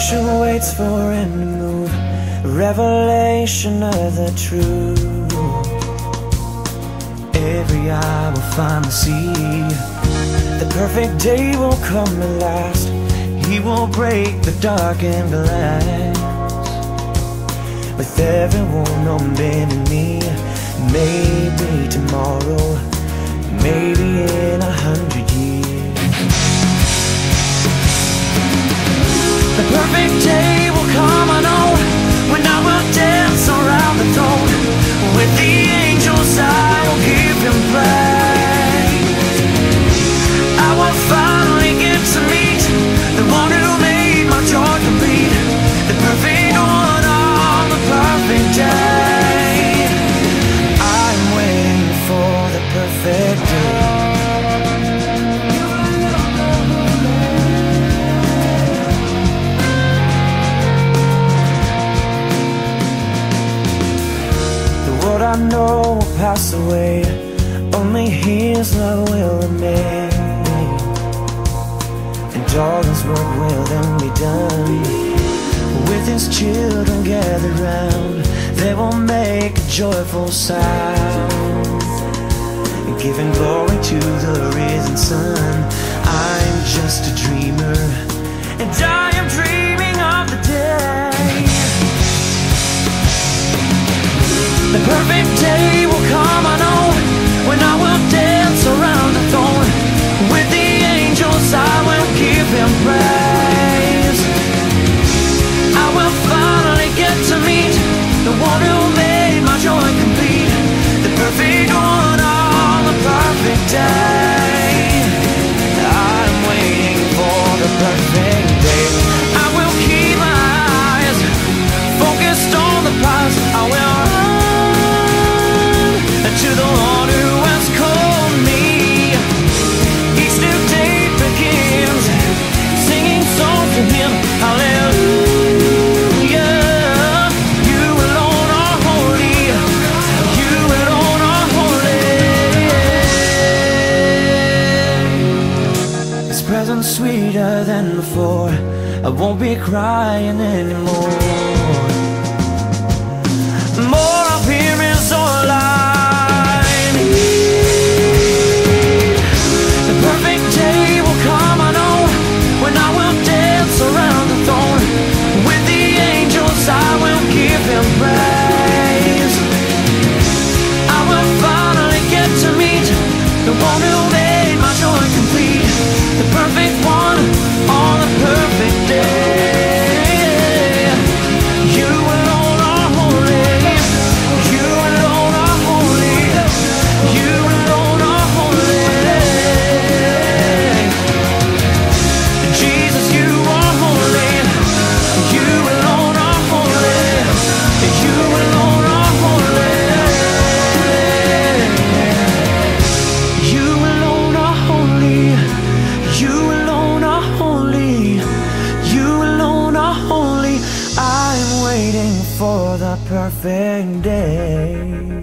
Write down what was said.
Creation waits for to move. Revelation of the truth. Every eye will finally see. The perfect day will come at last. He will break the darkened glass. With every woman bending knee. Maybe perfect day will come, I know, when I will dance around the throne. With the angels, I will give him praise. I will finally get to meet the one who made my joy complete. The perfect one on the perfect day. I'm waiting for the perfect day. Pass away. Only His love will remain. And all His work will then be done. With His children gathered round, they will make a joyful sound. Giving glory to the risen Son. I'm just a dreamer, and I am dreaming of the day. The perfect day one who made my joy complete. The perfect one on the perfect day. Sweeter than before. I won't be crying anymore. waiting for the perfect day.